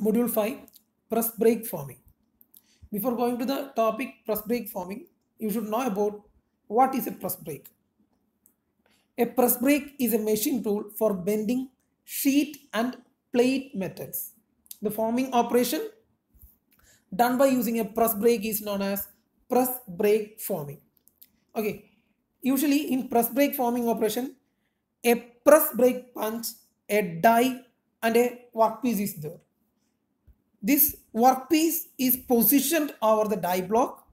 Module 5 Press Brake Forming. Before going to the topic press brake forming, you should know about what is a press brake. A press brake is a machine tool for bending sheet and plate metals. The forming operation done by using a press brake is known as press brake forming. Okay, usually in press brake forming operation, a press brake punch, a die, and a workpiece is there. This workpiece is positioned over the die block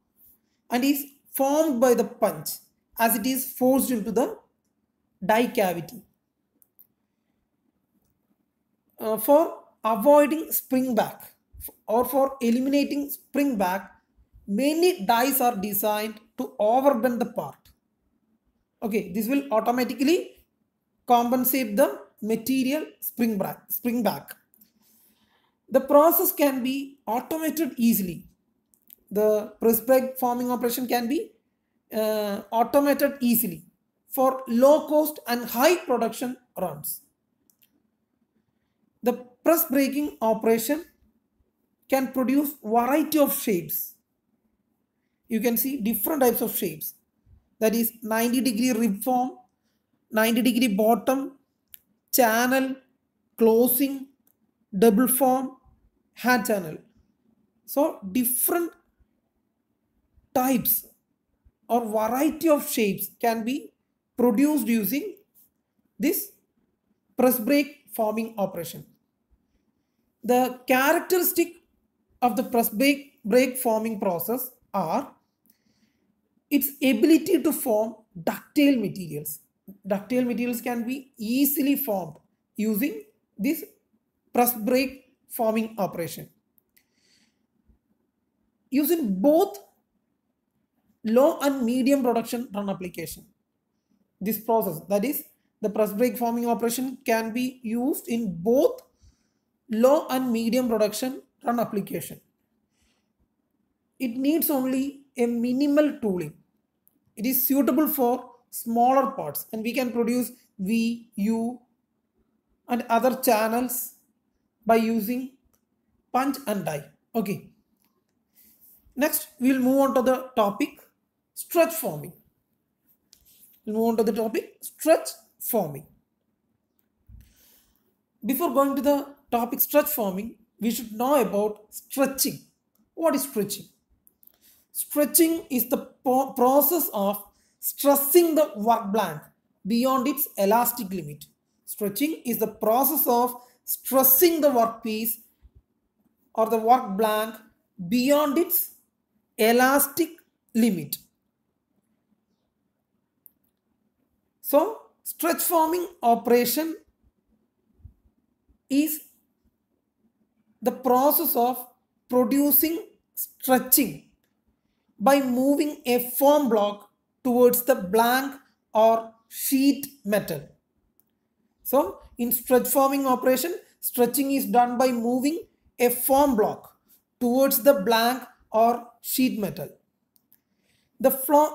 and is formed by the punch as it is forced into the die cavity. Uh, for avoiding spring back or for eliminating spring back, many dies are designed to overbend the part. Okay, this will automatically compensate the material spring back. Spring back. The process can be automated easily. The press brake forming operation can be uh, automated easily for low cost and high production runs. The press breaking operation can produce variety of shapes. You can see different types of shapes. That is 90 degree rib form, 90 degree bottom, channel, closing, double form, hand channel. So different types or variety of shapes can be produced using this press brake forming operation. The characteristic of the press brake, brake forming process are its ability to form ductile materials. Ductile materials can be easily formed using this press brake forming operation. Using both low and medium production run application. This process, that is, the press brake forming operation can be used in both low and medium production run application. It needs only a minimal tooling. It is suitable for smaller parts and we can produce V, U and other channels by using punch and die. Okay. Next, we will move on to the topic stretch forming. We'll move on to the topic stretch forming. Before going to the topic stretch forming, we should know about stretching. What is stretching? Stretching is the process of stressing the work blank beyond its elastic limit. Stretching is the process of stressing the workpiece or the work blank beyond its elastic limit. So, stretch forming operation is the process of producing stretching by moving a form block towards the blank or sheet metal. So, in stretch forming operation, stretching is done by moving a form block towards the blank or sheet metal. The,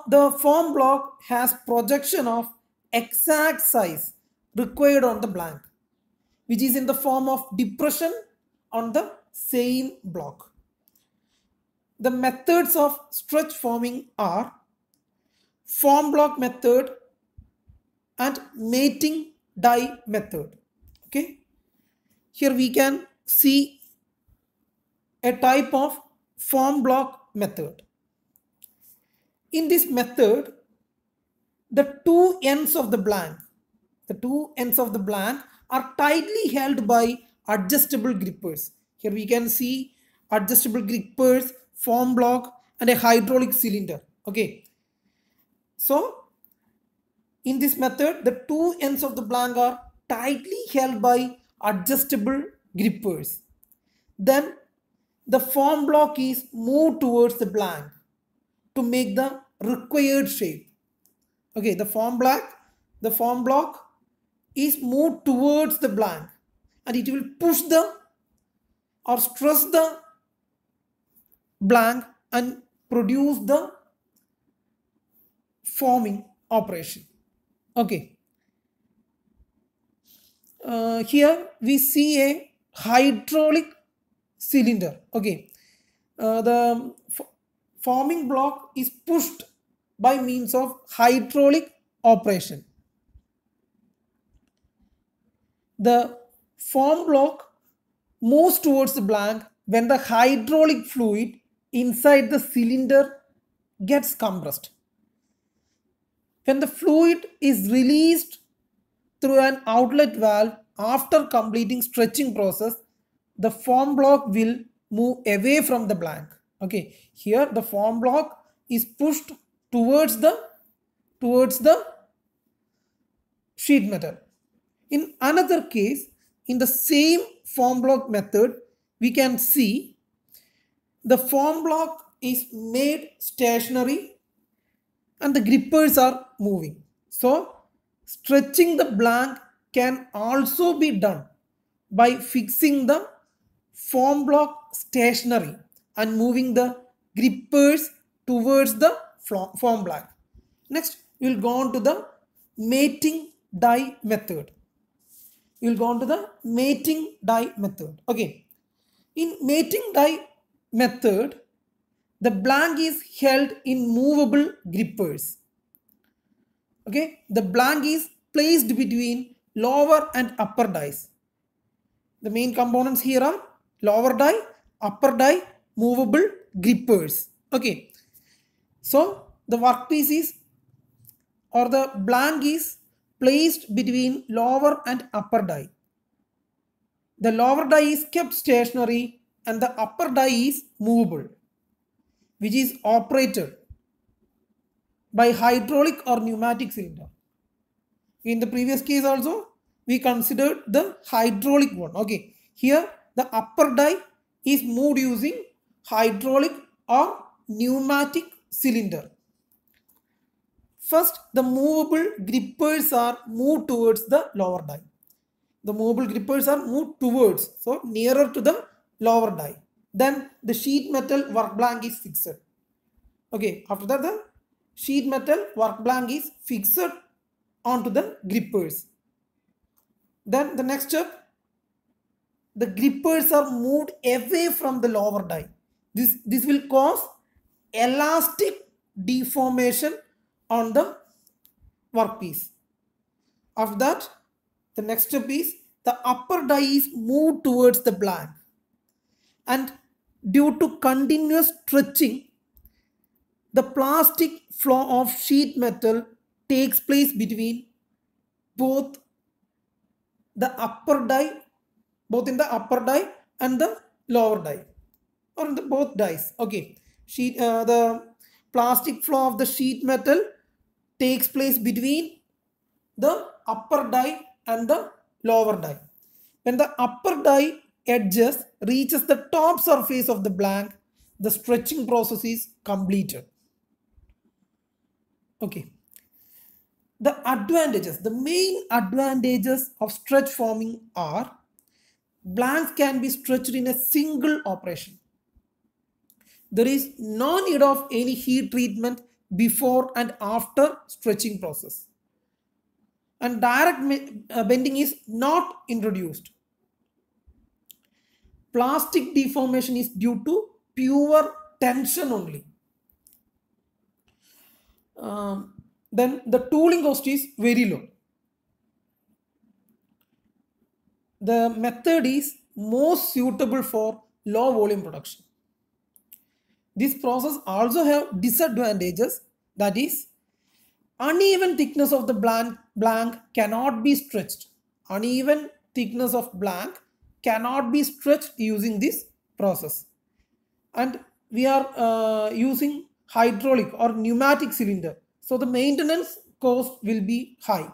the form block has projection of exact size required on the blank, which is in the form of depression on the same block. The methods of stretch forming are form block method and mating die method. Okay, here we can see a type of form block method. In this method, the two ends of the blank, the two ends of the blank are tightly held by adjustable grippers. Here we can see adjustable grippers, form block, and a hydraulic cylinder. Okay. So, in this method, the two ends of the blank are tightly held by adjustable grippers. Then the form block is moved towards the blank to make the required shape. Okay, the form block, the form block is moved towards the blank and it will push the or stress the blank and produce the forming operation. Okay. Uh, here we see a hydraulic cylinder. Okay. Uh, the forming block is pushed by means of hydraulic operation. The form block moves towards the blank when the hydraulic fluid inside the cylinder gets compressed when the fluid is released through an outlet valve after completing stretching process, the form block will move away from the blank. Okay, here the form block is pushed towards the towards the sheet metal. In another case, in the same form block method, we can see the form block is made stationary and the grippers are moving. So stretching the blank can also be done by fixing the form block stationary and moving the grippers towards the form block. Next, we'll go on to the mating die method. We'll go on to the mating die method. Okay. In mating die method, the blank is held in movable grippers. Okay. The blank is placed between lower and upper dies. The main components here are lower die, upper die, movable grippers. Okay. So the workpiece is or the blank is placed between lower and upper die. The lower die is kept stationary and the upper die is movable which is operated by hydraulic or pneumatic cylinder. In the previous case also, we considered the hydraulic one. Okay, here the upper die is moved using hydraulic or pneumatic cylinder. First, the movable grippers are moved towards the lower die. The movable grippers are moved towards, so nearer to the lower die. Then the sheet metal work blank is fixed. Okay, after that the sheet metal work blank is fixed onto the grippers. Then the next step, the grippers are moved away from the lower die. This, this will cause elastic deformation on the workpiece. After that, the next step is the upper die is moved towards the blank. And due to continuous stretching, the plastic flow of sheet metal takes place between both the upper die, both in the upper die and the lower die or in the both dies. Okay, sheet uh, the plastic flow of the sheet metal takes place between the upper die and the lower die. When the upper die edges reaches the top surface of the blank, the stretching process is completed. Okay the advantages, the main advantages of stretch forming are blanks can be stretched in a single operation. There is no need of any heat treatment before and after stretching process. And direct uh, bending is not introduced. Plastic deformation is due to pure tension only. Um, then the tooling cost is very low. The method is most suitable for low volume production. This process also have disadvantages that is uneven thickness of the blank, blank cannot be stretched. Uneven thickness of blank cannot be stretched using this process. And we are uh, using hydraulic or pneumatic cylinder so the maintenance cost will be high.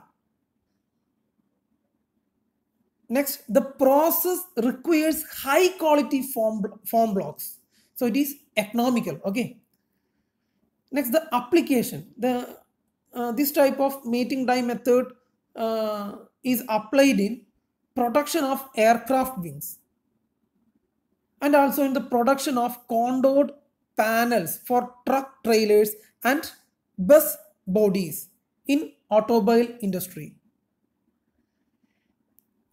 Next, the process requires high quality form, form blocks. So it is economical. Okay. Next, the application. The uh, This type of mating die method uh, is applied in production of aircraft wings and also in the production of contoured panels for truck trailers and bus bodies in automobile industry.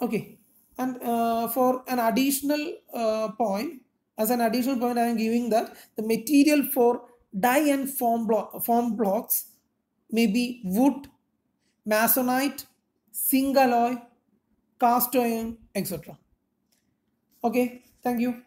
Okay and uh, for an additional uh, point as an additional point I am giving that the material for die and form, block, form blocks may be wood, masonite, zinc alloy, cast iron, etc. Okay, thank you.